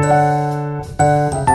Música